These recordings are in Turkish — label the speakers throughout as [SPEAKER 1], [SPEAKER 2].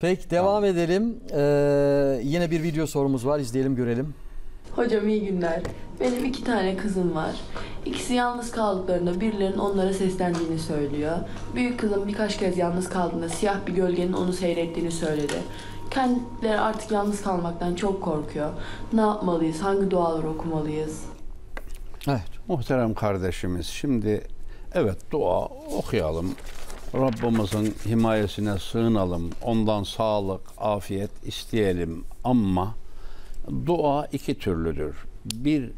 [SPEAKER 1] Peki devam edelim. Ee, yine bir video sorumuz var. İzleyelim görelim.
[SPEAKER 2] Hocam iyi günler. Benim iki tane kızım var. İkisi yalnız kaldıklarında birilerinin onlara seslendiğini söylüyor. Büyük kızım birkaç kez yalnız kaldığında siyah bir gölgenin onu seyrettiğini söyledi. Kendileri artık yalnız kalmaktan çok korkuyor. Ne yapmalıyız? Hangi duaları okumalıyız?
[SPEAKER 1] Evet.
[SPEAKER 3] Muhterem kardeşimiz şimdi evet dua okuyalım. Rabbimizin himayesine sığınalım. Ondan sağlık, afiyet isteyelim ama dua iki türlüdür. Bir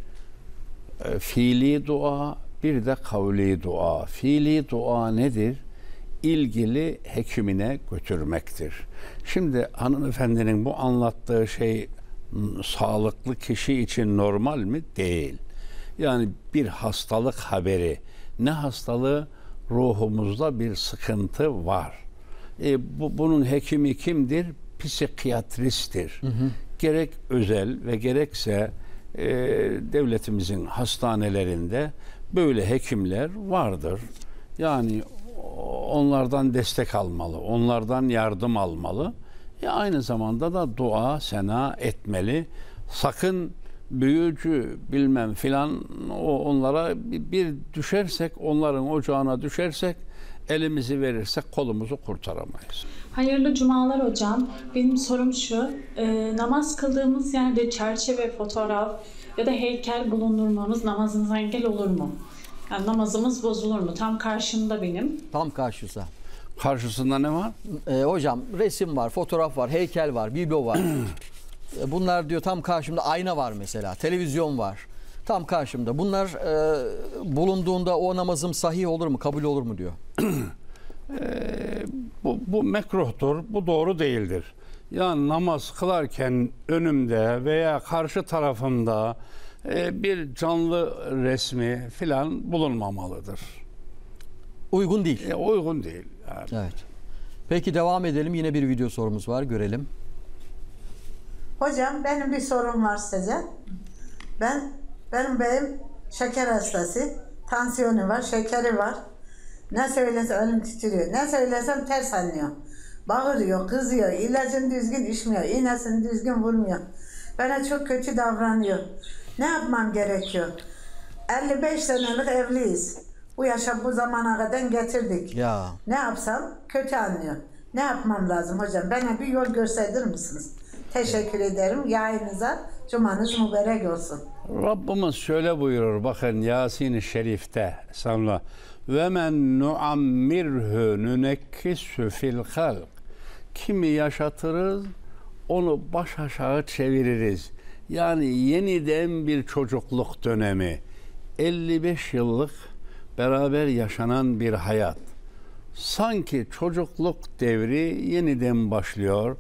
[SPEAKER 3] e, fiili dua, bir de kavli dua. Fiili dua nedir? İlgili hekimine götürmektir. Şimdi hanımefendinin bu anlattığı şey sağlıklı kişi için normal mi? Değil. Yani bir hastalık haberi. Ne hastalığı? Ruhumuzda bir sıkıntı var. E, bu, bunun hekimi kimdir? Psikiyatristtir. Gerek özel ve gerekse e, devletimizin hastanelerinde böyle hekimler vardır. Yani onlardan destek almalı, onlardan yardım almalı. E, aynı zamanda da dua, sena etmeli. Sakın büyücü bilmem filan o onlara bir, düşersek, onların ocağına düşersek elimizi verirsek kolumuzu kurtaramayız.
[SPEAKER 4] Hayırlı cumalar hocam. Benim sorum şu. e, namaz kıldığımız yerde çerçeve, fotoğraf ya da heykel bulundurmamız namazımıza engel olur mu? Yani namazımız bozulur mu? Tam karşımda benim.
[SPEAKER 1] Tam karşısı.
[SPEAKER 3] Karşısında ne var?
[SPEAKER 1] Ee, hocam resim var, fotoğraf var, heykel var, biblo var. Ee, Bunlar diyor tam karşımda ayna var mesela, televizyon var. Tam karşımda. Bunlar e, bulunduğunda o namazım sahih olur mu, kabul olur mu diyor.
[SPEAKER 3] Bu, bu mekruhtur, bu doğru değildir. Yani namaz kılarken önümde veya karşı tarafımda e, bir canlı resmi filan bulunmamalıdır.
[SPEAKER 1] Uygun değil.
[SPEAKER 3] E, uygun değil. Yani.
[SPEAKER 1] Evet. Peki devam edelim. Yine bir video sorumuz var. Görelim.
[SPEAKER 5] Hocam benim bir sorum var size. Ben benim beyim şeker hastası. Tansiyonu var, şekeri var. Ne söylesem önüm titriyor. Ne söylesem ters anlıyor. Bağırıyor, kızıyor. ilacını düzgün içmiyor. iğnesini düzgün vurmuyor. Bana çok kötü davranıyor. Ne yapmam gerekiyor? 55 senelik evliyiz. Bu yaşa bu zamana kadar getirdik.
[SPEAKER 1] Ya
[SPEAKER 5] Ne yapsam kötü anlıyor. Ne yapmam lazım hocam? Bana bir yol gösterir misiniz? Teşekkür ederim. Yayınıza cumanız mübarek olsun.
[SPEAKER 3] Rabbimiz şöyle buyurur bakın Yasin-i Şerif'te sonra ve men nuammirhu nunekkishu fil halk kimi yaşatırız onu baş aşağı çeviririz. Yani yeniden bir çocukluk dönemi 55 yıllık beraber yaşanan bir hayat. Sanki çocukluk devri yeniden başlıyor.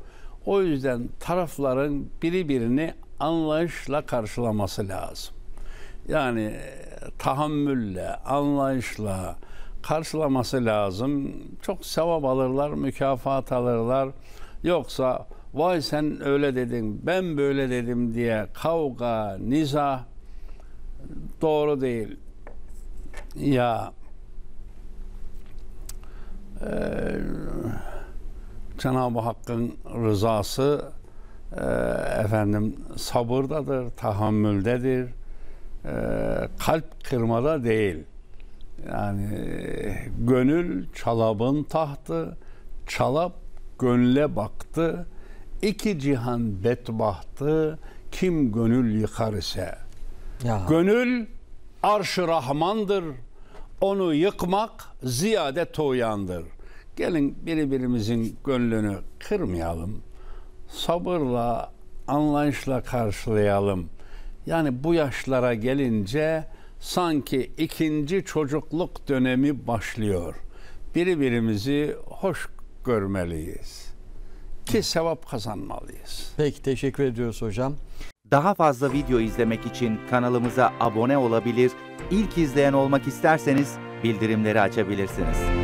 [SPEAKER 3] O yüzden tarafların biri birini anlayışla karşılaması lazım. Yani e, tahammülle, anlayışla karşılaması lazım. Çok sevap alırlar, mükafat alırlar. Yoksa vay sen öyle dedin, ben böyle dedim diye kavga, niza doğru değil. Ya Cenab-ı Hakk'ın rızası e, efendim sabırdadır, tahammüldedir. E, kalp kırmada değil. Yani gönül çalabın tahtı, çalap gönle baktı. İki cihan bedbahtı, kim gönül yıkar ise.
[SPEAKER 1] ya
[SPEAKER 3] Gönül arş-ı Rahmandır. Onu yıkmak ziyade toyandır. Gelin birbirimizin gönlünü kırmayalım. Sabırla, anlayışla karşılayalım. Yani bu yaşlara gelince sanki ikinci çocukluk dönemi başlıyor. Birbirimizi hoş görmeliyiz. Ki sevap kazanmalıyız.
[SPEAKER 1] Peki teşekkür ediyoruz hocam.
[SPEAKER 6] Daha fazla video izlemek için kanalımıza abone olabilir, ilk izleyen olmak isterseniz bildirimleri açabilirsiniz.